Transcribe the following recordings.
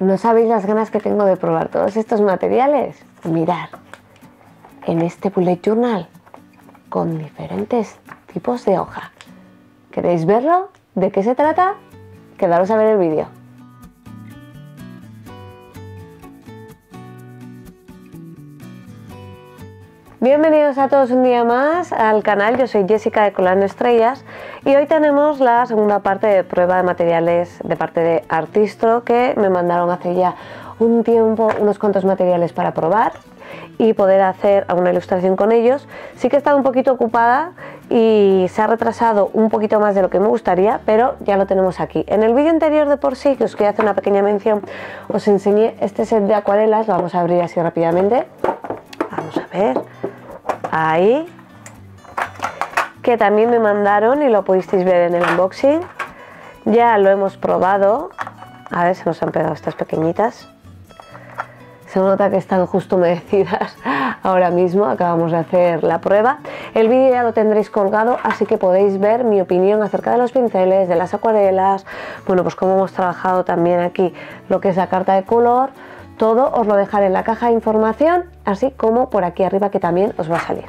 no sabéis las ganas que tengo de probar todos estos materiales. Mirar en este bullet journal con diferentes tipos de hoja. ¿Queréis verlo? ¿De qué se trata? Quedaros a ver el vídeo. Bienvenidos a todos un día más al canal, yo soy Jessica de Colando Estrellas y hoy tenemos la segunda parte de prueba de materiales de parte de Artistro que me mandaron hace ya un tiempo unos cuantos materiales para probar y poder hacer alguna ilustración con ellos. Sí que he estado un poquito ocupada y se ha retrasado un poquito más de lo que me gustaría, pero ya lo tenemos aquí. En el vídeo anterior de por sí, que os quería hacer una pequeña mención, os enseñé este set de acuarelas, lo vamos a abrir así rápidamente. Vamos a ver ahí. Que también me mandaron y lo pudisteis ver en el unboxing. Ya lo hemos probado. A ver se nos han pegado estas pequeñitas. Se nota que están justo humedecidas ahora mismo. Acabamos de hacer la prueba. El vídeo ya lo tendréis colgado así que podéis ver mi opinión acerca de los pinceles de las acuarelas. Bueno pues cómo hemos trabajado también aquí lo que es la carta de color todo os lo dejaré en la caja de información, así como por aquí arriba que también os va a salir.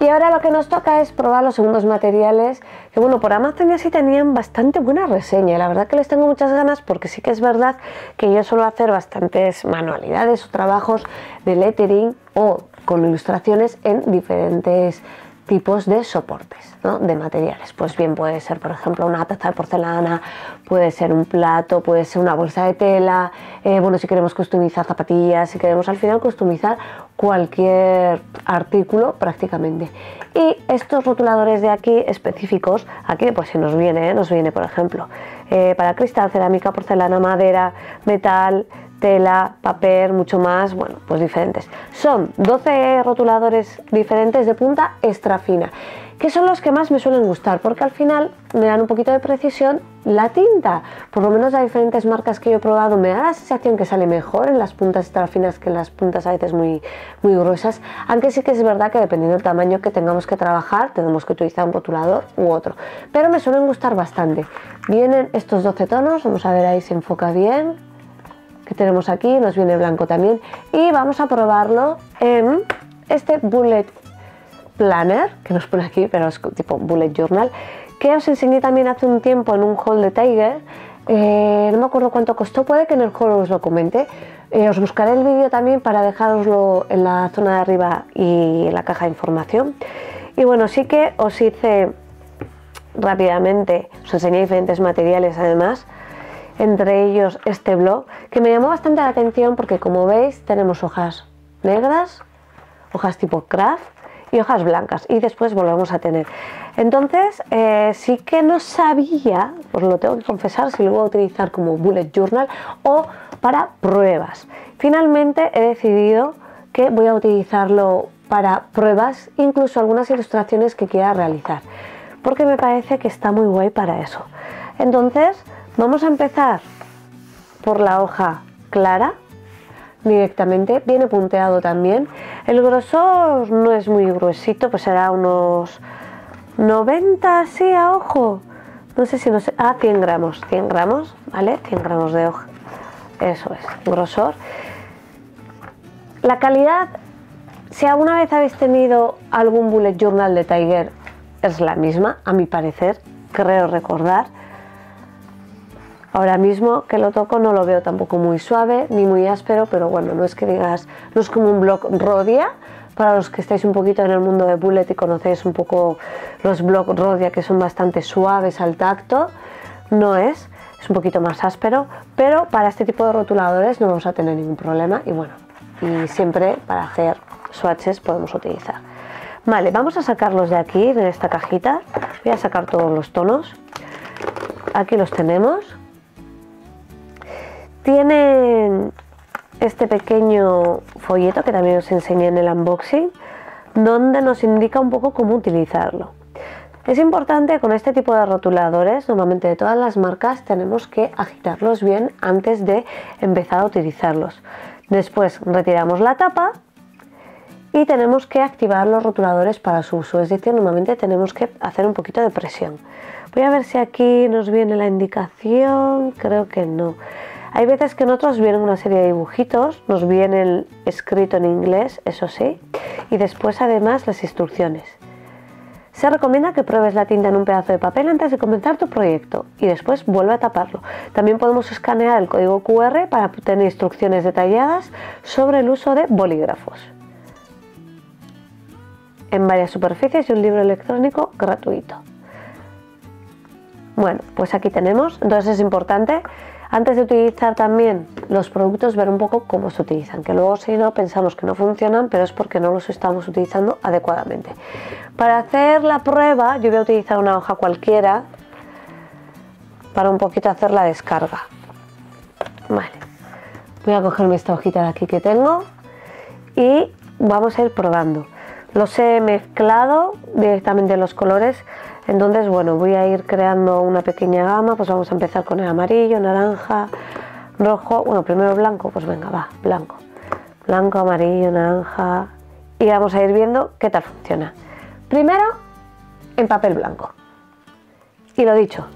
Y ahora lo que nos toca es probar los segundos materiales, que bueno, por Amazon ya sí tenían bastante buena reseña. La verdad que les tengo muchas ganas porque sí que es verdad que yo suelo hacer bastantes manualidades o trabajos de lettering o con ilustraciones en diferentes tipos de soportes, ¿no? de materiales. Pues bien, puede ser, por ejemplo, una taza de porcelana, puede ser un plato, puede ser una bolsa de tela, eh, bueno, si queremos customizar zapatillas, si queremos al final customizar cualquier artículo prácticamente. Y estos rotuladores de aquí específicos, aquí pues si nos viene, ¿eh? nos viene por ejemplo, eh, para cristal, cerámica, porcelana, madera, metal, tela, papel, mucho más, bueno, pues diferentes. Son 12 rotuladores diferentes de punta extra fina, que son los que más me suelen gustar, porque al final me dan un poquito de precisión la tinta. Por lo menos a diferentes marcas que yo he probado me da la sensación que sale mejor en las puntas extra finas que en las puntas a veces muy, muy gruesas, aunque sí que es verdad que dependiendo del tamaño que tengamos que trabajar, tenemos que utilizar un rotulador u otro. Pero me suelen gustar bastante. Vienen estos 12 tonos, vamos a ver ahí si enfoca bien, que tenemos aquí, nos viene blanco también. Y vamos a probarlo en este bullet planner que nos pone aquí, pero es tipo bullet journal que os enseñé también hace un tiempo en un haul de Tiger. Eh, no me acuerdo cuánto costó, puede que en el haul os lo comente. Eh, os buscaré el vídeo también para dejaroslo en la zona de arriba y en la caja de información. Y bueno, sí que os hice rápidamente, os enseñé diferentes materiales además entre ellos este blog, que me llamó bastante la atención porque como veis tenemos hojas negras, hojas tipo craft y hojas blancas y después volvemos a tener. Entonces eh, sí que no sabía, os lo tengo que confesar, si lo voy a utilizar como bullet journal o para pruebas. Finalmente he decidido que voy a utilizarlo para pruebas, incluso algunas ilustraciones que quiera realizar, porque me parece que está muy guay para eso. Entonces, Vamos a empezar por la hoja clara directamente, viene punteado también. El grosor no es muy gruesito, pues será unos 90 así a ojo. No sé si no sé, ah, 100 gramos, 100 gramos, ¿vale? 100 gramos de hoja. Eso es, grosor. La calidad, si alguna vez habéis tenido algún bullet journal de Tiger, es la misma, a mi parecer, creo recordar. Ahora mismo que lo toco no lo veo tampoco muy suave ni muy áspero, pero bueno, no es que digas, no es como un block Rodia, para los que estáis un poquito en el mundo de bullet y conocéis un poco los block Rodia que son bastante suaves al tacto, no es, es un poquito más áspero, pero para este tipo de rotuladores no vamos a tener ningún problema y bueno, y siempre para hacer swatches podemos utilizar. Vale, vamos a sacarlos de aquí, de esta cajita, voy a sacar todos los tonos, aquí los tenemos, tienen este pequeño folleto que también os enseñé en el unboxing, donde nos indica un poco cómo utilizarlo. Es importante con este tipo de rotuladores, normalmente de todas las marcas, tenemos que agitarlos bien antes de empezar a utilizarlos. Después retiramos la tapa y tenemos que activar los rotuladores para su uso, es decir, normalmente tenemos que hacer un poquito de presión. Voy a ver si aquí nos viene la indicación, creo que no. Hay veces que en otros vienen una serie de dibujitos, nos viene escrito en inglés, eso sí, y después además las instrucciones. Se recomienda que pruebes la tinta en un pedazo de papel antes de comenzar tu proyecto y después vuelve a taparlo. También podemos escanear el código QR para obtener instrucciones detalladas sobre el uso de bolígrafos. En varias superficies y un libro electrónico gratuito. Bueno, pues aquí tenemos, entonces es importante antes de utilizar también los productos ver un poco cómo se utilizan, que luego si no pensamos que no funcionan, pero es porque no los estamos utilizando adecuadamente. Para hacer la prueba yo voy a utilizar una hoja cualquiera para un poquito hacer la descarga. Vale, voy a cogerme esta hojita de aquí que tengo y vamos a ir probando. Los he mezclado directamente los colores entonces, bueno, voy a ir creando una pequeña gama, pues vamos a empezar con el amarillo, naranja, rojo, bueno, primero blanco, pues venga, va, blanco. Blanco, amarillo, naranja y vamos a ir viendo qué tal funciona. Primero, en papel blanco. Y lo dicho,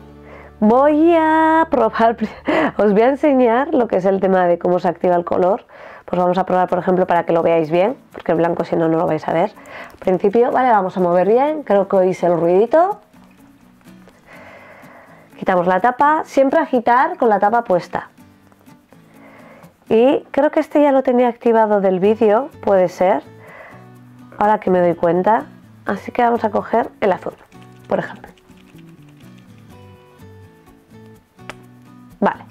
voy a probar, os voy a enseñar lo que es el tema de cómo se activa el color. Pues vamos a probar, por ejemplo, para que lo veáis bien, porque el blanco si no, no lo vais a ver. Al principio, vale, vamos a mover bien, creo que oís el ruidito. Quitamos la tapa, siempre agitar con la tapa puesta. Y creo que este ya lo tenía activado del vídeo, puede ser, ahora que me doy cuenta. Así que vamos a coger el azul, por ejemplo. Vale.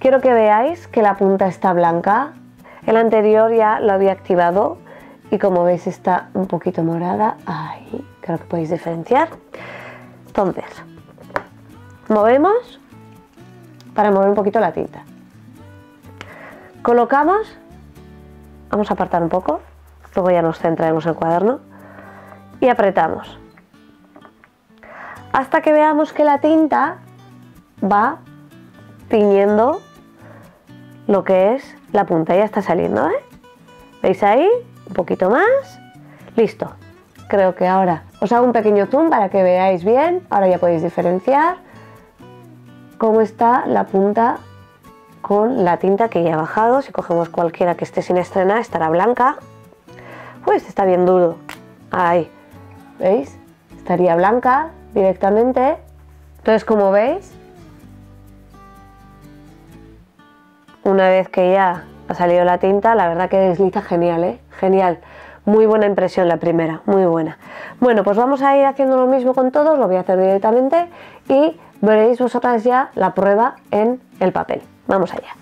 Quiero que veáis que la punta está blanca. El anterior ya lo había activado y como veis está un poquito morada. Ahí, creo que podéis diferenciar. Entonces, movemos para mover un poquito la tinta. Colocamos, vamos a apartar un poco, luego ya nos centraremos en el cuaderno y apretamos hasta que veamos que la tinta va tiñendo lo que es la punta. Ya está saliendo, ¿eh? ¿Veis ahí? Un poquito más. Listo. Creo que ahora os hago un pequeño zoom para que veáis bien. Ahora ya podéis diferenciar cómo está la punta con la tinta que ya ha bajado. Si cogemos cualquiera que esté sin estrenar, estará blanca. Pues está bien duro. Ahí. ¿Veis? Estaría blanca directamente. Entonces, como veis, una vez que ya ha salido la tinta, la verdad que desliza genial, ¿eh? Genial. Muy buena impresión la primera, muy buena. Bueno, pues vamos a ir haciendo lo mismo con todos, lo voy a hacer directamente y veréis vosotras ya la prueba en el papel. Vamos allá.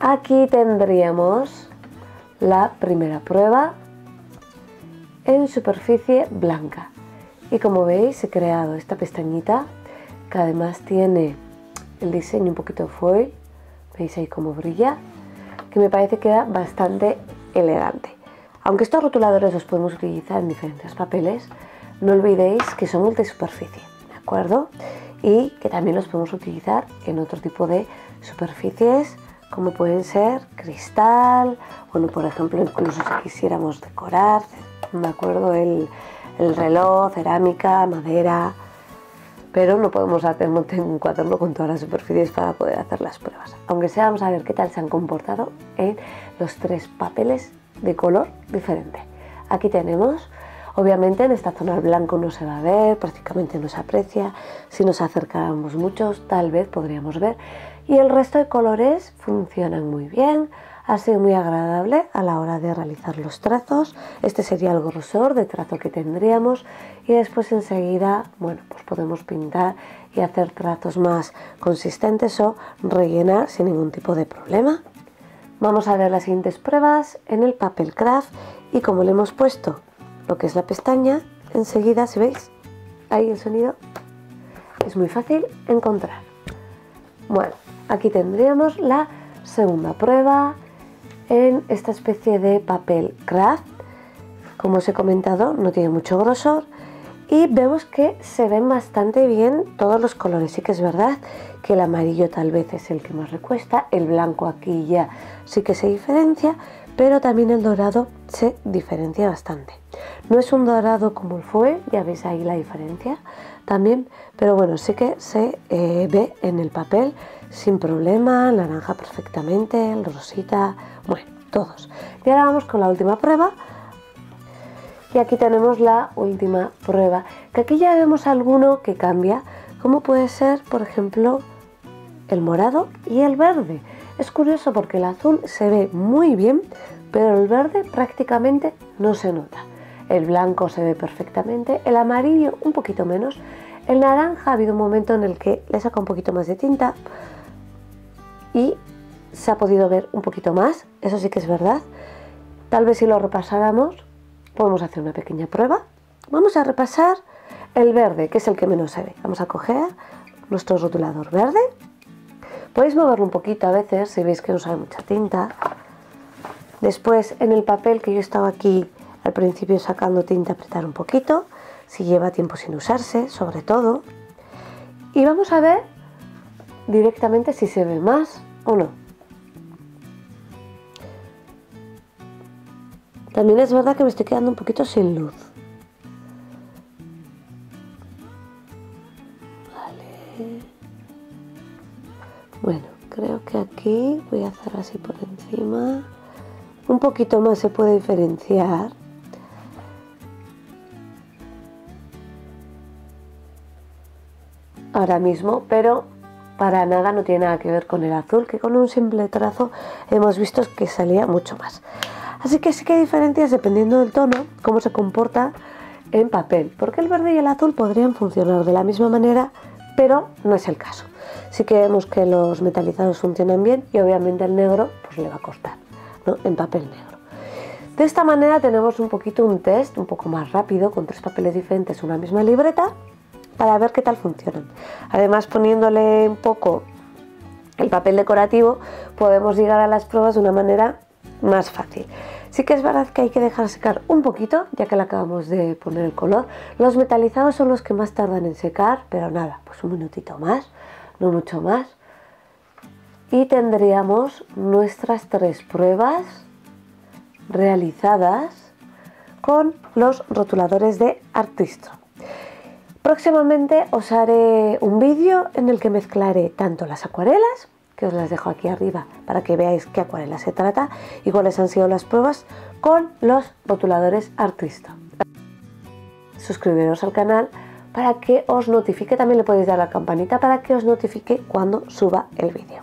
Aquí tendríamos la primera prueba en superficie blanca. Y como veis he creado esta pestañita que además tiene el diseño un poquito foil. Veis ahí cómo brilla. Que me parece que queda bastante elegante. Aunque estos rotuladores los podemos utilizar en diferentes papeles, no olvidéis que son multisuperficie, ¿de acuerdo? Y que también los podemos utilizar en otro tipo de superficies como pueden ser cristal, bueno, por ejemplo, incluso si quisiéramos decorar, me acuerdo, el, el reloj, cerámica, madera, pero no podemos hacer un cuaderno con todas las superficies para poder hacer las pruebas. Aunque sea, vamos a ver qué tal se han comportado en los tres papeles de color diferente. Aquí tenemos, obviamente en esta zona el blanco no se va a ver, prácticamente no se aprecia. Si nos acercáramos muchos, tal vez podríamos ver. Y el resto de colores funcionan muy bien, ha sido muy agradable a la hora de realizar los trazos. Este sería el grosor de trazo que tendríamos y después enseguida, bueno, pues podemos pintar y hacer trazos más consistentes o rellenar sin ningún tipo de problema. Vamos a ver las siguientes pruebas en el papel craft y como le hemos puesto lo que es la pestaña, enseguida, si veis, ahí el sonido, es muy fácil encontrar. Bueno, aquí tendríamos la segunda prueba en esta especie de papel craft. Como os he comentado, no tiene mucho grosor y vemos que se ven bastante bien todos los colores. Sí que es verdad que el amarillo tal vez es el que más recuesta, el blanco aquí ya sí que se diferencia, pero también el dorado se diferencia bastante. No es un dorado como el fue, ya veis ahí la diferencia también, pero bueno, sí que se eh, ve en el papel sin problema, naranja perfectamente, el rosita, bueno, todos. Y ahora vamos con la última prueba, y aquí tenemos la última prueba, que aquí ya vemos alguno que cambia, como puede ser, por ejemplo, el morado y el verde. Es curioso porque el azul se ve muy bien, pero el verde prácticamente no se nota. El blanco se ve perfectamente, el amarillo un poquito menos, el naranja ha habido un momento en el que le saca un poquito más de tinta y se ha podido ver un poquito más, eso sí que es verdad. Tal vez si lo repasáramos podemos hacer una pequeña prueba. Vamos a repasar el verde, que es el que menos se ve. Vamos a coger nuestro rotulador verde. Podéis moverlo un poquito a veces si veis que no sale mucha tinta. Después en el papel que yo estaba aquí al principio sacando tinta, apretar un poquito, si lleva tiempo sin usarse, sobre todo. Y vamos a ver directamente si se ve más o no. También es verdad que me estoy quedando un poquito sin luz. Vale. Bueno, creo que aquí voy a hacer así por encima. Un poquito más se puede diferenciar. Ahora mismo, pero para nada no tiene nada que ver con el azul, que con un simple trazo hemos visto que salía mucho más. Así que sí que hay diferencias dependiendo del tono, cómo se comporta en papel, porque el verde y el azul podrían funcionar de la misma manera, pero no es el caso. Sí que vemos que los metalizados funcionan bien y obviamente el negro pues le va a costar, ¿no? En papel negro. De esta manera tenemos un poquito un test un poco más rápido con tres papeles diferentes una misma libreta para ver qué tal funcionan. Además poniéndole un poco el papel decorativo podemos llegar a las pruebas de una manera más fácil. Sí que es verdad que hay que dejar secar un poquito, ya que le acabamos de poner el color. Los metalizados son los que más tardan en secar, pero nada, pues un minutito más, no mucho más. Y tendríamos nuestras tres pruebas realizadas con los rotuladores de Artistro. Próximamente os haré un vídeo en el que mezclaré tanto las acuarelas que os las dejo aquí arriba para que veáis qué acuarela se trata y cuáles han sido las pruebas con los rotuladores Artista. Suscribiros al canal para que os notifique, también le podéis dar a la campanita para que os notifique cuando suba el vídeo.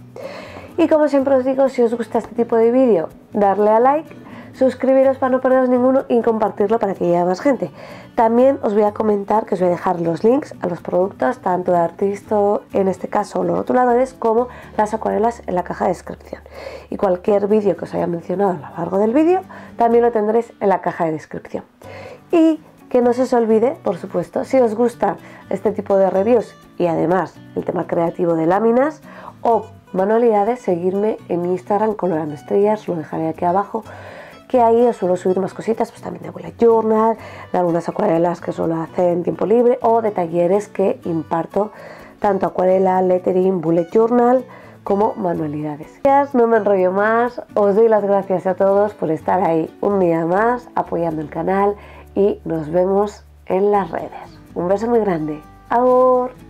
Y como siempre os digo, si os gusta este tipo de vídeo, darle a like, suscribiros para no perderos ninguno y compartirlo para que llegue a más gente. También os voy a comentar que os voy a dejar los links a los productos, tanto de Artisto, en este caso los rotuladores, como las acuarelas en la caja de descripción. Y cualquier vídeo que os haya mencionado a lo largo del vídeo, también lo tendréis en la caja de descripción. Y que no se os olvide, por supuesto, si os gusta este tipo de reviews y además el tema creativo de láminas o manualidades, seguirme en mi Instagram colorando estrellas, lo dejaré aquí abajo, que ahí os suelo subir más cositas, pues también de bullet journal, de algunas acuarelas que suelo hacer en tiempo libre o de talleres que imparto tanto acuarela, lettering, bullet journal como manualidades. No me enrollo más, os doy las gracias a todos por estar ahí un día más apoyando el canal y nos vemos en las redes. Un beso muy grande. ¡Ahora!